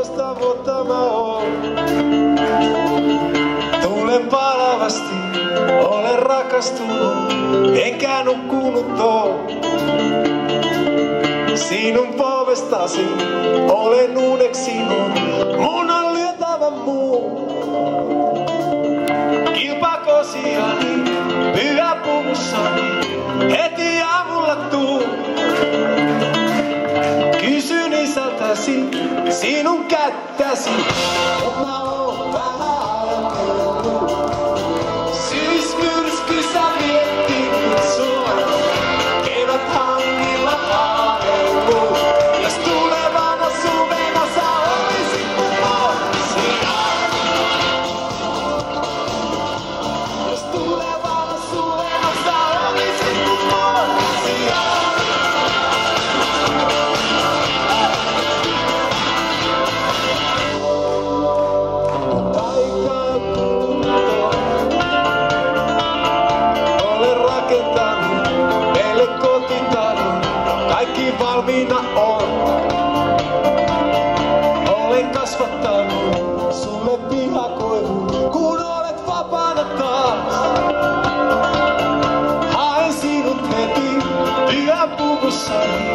toista vuotta mä oon. Tulen palavasti, olen rakastunut, enkä nukkunut oo. Sinun povestasi olen uneksinut, mun on lyötävä muu. Kilpakosiani, pyhä puvussani, heti aamulla tuu. Kysyn isältäsi, sinun kättäsi, mutta Thank you.